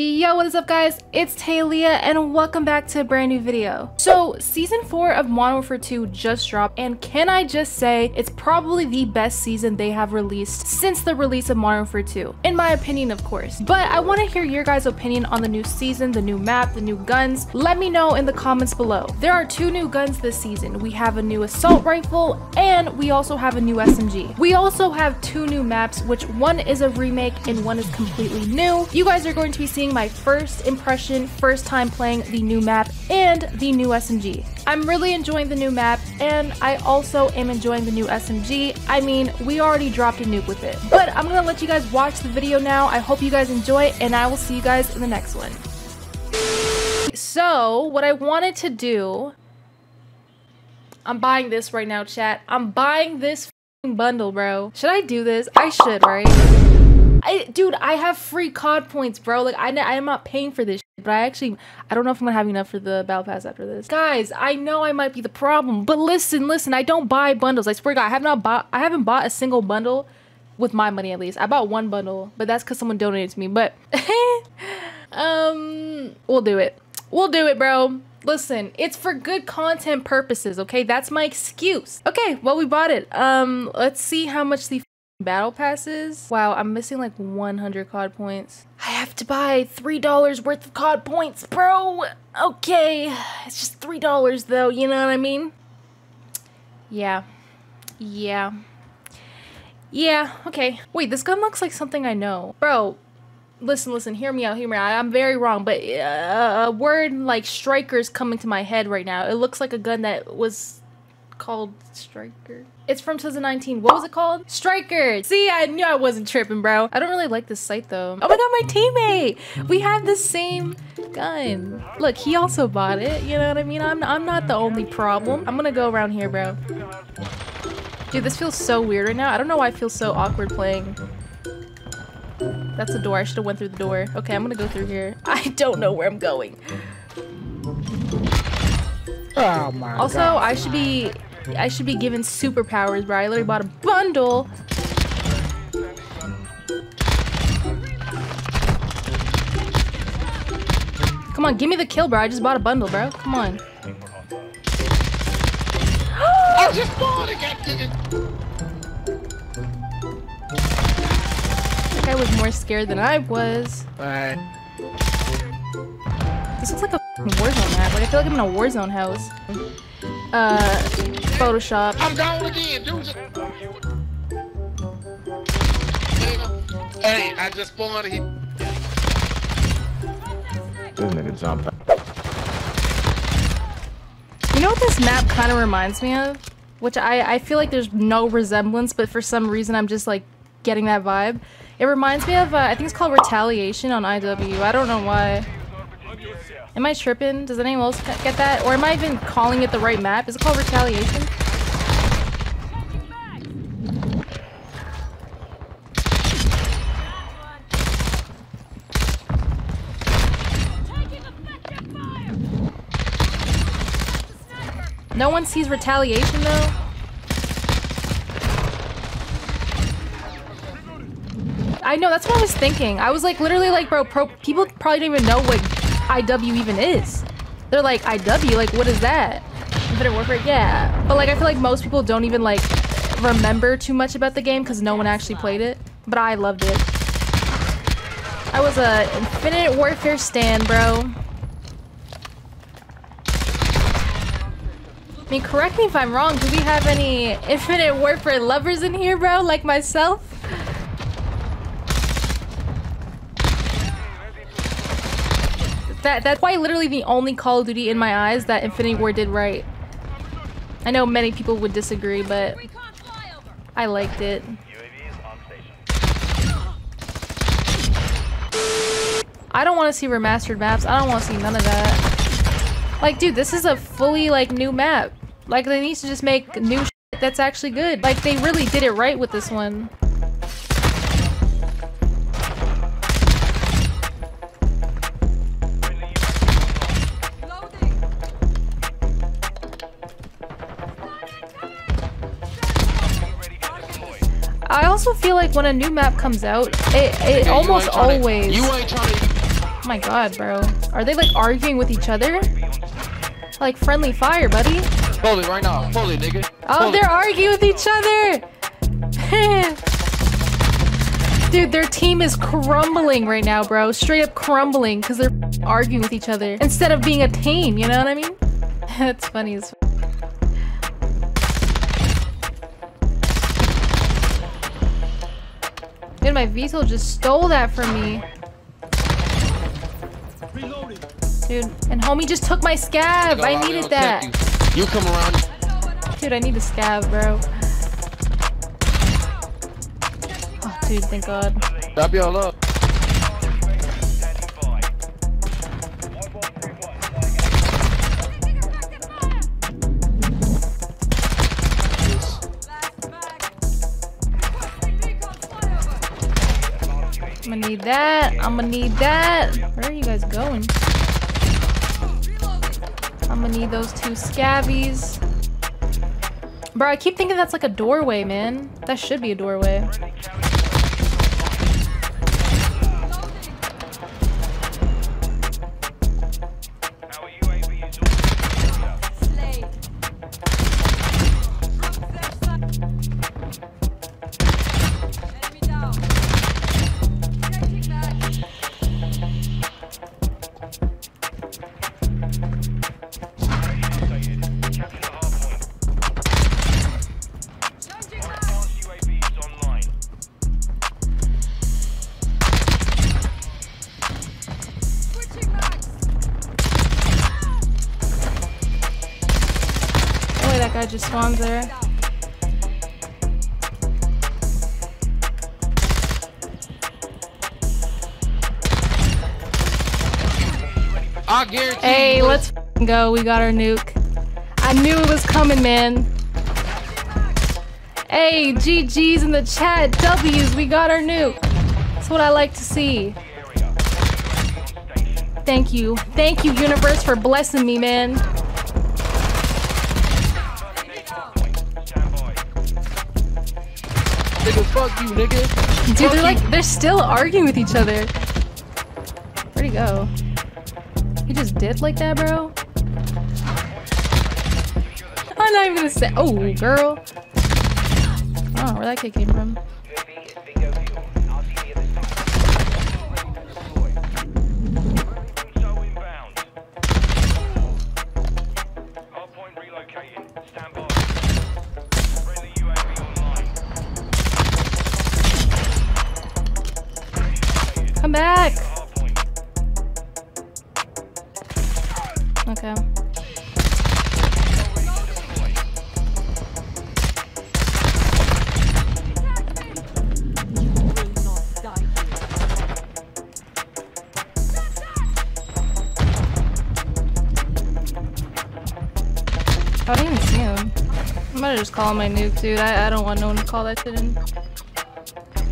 Yo, what is up guys? It's TayAleah and welcome back to a brand new video. So, season 4 of Modern Warfare 2 just dropped and can I just say it's probably the best season they have released since the release of Modern Warfare 2. In my opinion, of course. But I want to hear your guys' opinion on the new season, the new map, the new guns. Let me know in the comments below. There are two new guns this season. We have a new assault rifle and we also have a new SMG. We also have two new maps, which one is a remake and one is completely new. You guys are going to be seeing my first impression, first time playing the new map and the new SMG. I'm really enjoying the new map and I also am enjoying the new SMG. I mean, we already dropped a nuke with it. But I'm gonna let you guys watch the video now. I hope you guys enjoy and I will see you guys in the next one. So, what I wanted to do I'm buying this right now, chat. I'm buying this bundle, bro. Should I do this? I should, right? I, dude, I have free COD points, bro. Like, I, I am not paying for this shit, but I actually, I don't know if I'm gonna have enough for the battle pass after this. Guys, I know I might be the problem, but listen, listen, I don't buy bundles. I swear God, I have not bought, I haven't bought a single bundle with my money at least. I bought one bundle, but that's because someone donated to me. But, um, we'll do it. We'll do it, bro. Listen, it's for good content purposes, okay? That's my excuse. Okay, well, we bought it. Um, let's see how much the battle passes. Wow, I'm missing like 100 COD points. I have to buy $3 worth of COD points, bro. Okay, it's just $3 though, you know what I mean? Yeah. Yeah. Yeah, okay. Wait, this gun looks like something I know. Bro, listen, listen, hear me out, hear me out. I'm very wrong, but uh, a word like striker's coming to my head right now. It looks like a gun that was called Striker. It's from 2019. What was it called? Striker. See, I knew I wasn't tripping, bro. I don't really like this site though. Oh my god, my teammate. We have the same gun. Look, he also bought it. You know what I mean? I'm, I'm not the only problem. I'm gonna go around here, bro. Dude, this feels so weird right now. I don't know why I feel so awkward playing. That's the door. I should have went through the door. Okay, I'm gonna go through here. I don't know where I'm going. Oh my also, God. I should be I should be given superpowers, bro. I literally bought a bundle. Come on, give me the kill, bro. I just bought a bundle, bro. Come on. I just bought. That guy was more scared than I was. Alright. This looks like a Warzone map. Like I feel like I'm in a Warzone house. Uh, Photoshop. I'm gone again, dude. Hey, I just spawned it. This nigga jumped. You know what this map kind of reminds me of? Which I, I feel like there's no resemblance, but for some reason I'm just like getting that vibe. It reminds me of, uh, I think it's called Retaliation on IW. I don't know why. Am I tripping? Does anyone else get that? Or am I even calling it the right map? Is it called Retaliation? No one sees Retaliation though? I know, that's what I was thinking. I was like, literally like, bro, people probably don't even know what IW even is. They're like, IW, like, what is that? Infinite Warfare? Yeah. But like, I feel like most people don't even like remember too much about the game because no one actually played it. But I loved it. I was a Infinite Warfare stan, bro. I mean, correct me if I'm wrong. Do we have any Infinite Warfare lovers in here, bro? Like myself? That that's quite literally the only Call of Duty in my eyes that Infinity Ward did right. I know many people would disagree, but I liked it. I don't want to see remastered maps. I don't want to see none of that. Like, dude, this is a fully, like, new map. Like, they need to just make new that's actually good. Like, they really did it right with this one. Also feel like when a new map comes out, it, it almost tryna- always... You ain't trying to. my god, bro. Are they like arguing with each other? Like friendly fire, buddy. It right now. It, nigga. Oh, they're arguing with each other. Dude, their team is crumbling right now, bro. Straight up crumbling because they're arguing with each other instead of being a team. You know what I mean? That's funny as. Dude, my VTOL just stole that from me. Dude, and homie just took my scab. I needed that. You. you come around. Dude, I need a scab, bro. Oh, dude, thank God. Drop y'all up. I'm gonna need that. I'm gonna need that. Where are you guys going? I'm gonna need those two scabbies. Bro, I keep thinking that's like a doorway, man. That should be a doorway. Guy just spawns there. I guarantee Hey, let's go. We got our nuke. I knew it was coming, man. Hey, GG's in the chat. W's, we got our nuke. That's what I like to see. Thank you. Thank you, universe, for blessing me, man. Nigga, fuck you, nigga. Dude, Fuck they're you. like, they're still arguing with each other. Where'd he go? He just dipped like that, bro? I'm not even gonna say. Oh, girl. Oh, where that kid came from. Come back. Okay. I didn't even see him. I'm gonna just call my nuke, dude. I, I don't want no one to call that shit in.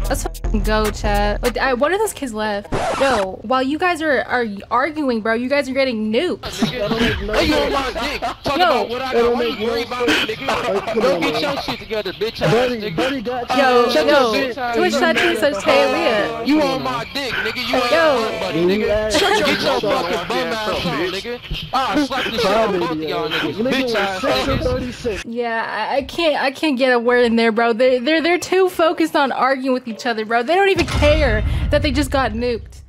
Let's go, chat. Wait, I, what are those kids left? Yo, while you guys are, are arguing, bro, you guys are getting nuked. Nigga, Hey, you on my dick. Talk Yo. about what I got. Why you worry about me, nigga? Go get your shit together, bitch ass Buddy, nigga. buddy got Yo, Shut yo, your bitch ass Twitch up. chat Twitch says TayAleah. You on my dick, nigga. You ain't Yo. my buddy, nigga. Get your fucking bum ass on, nigga. Ah, slap the shit out of both of y'all niggas. Bitch ass niggas. 36. Yeah, I, I can't I can't get a word in there, bro. They they're they're too focused on arguing with each other, bro. They don't even care that they just got nuked.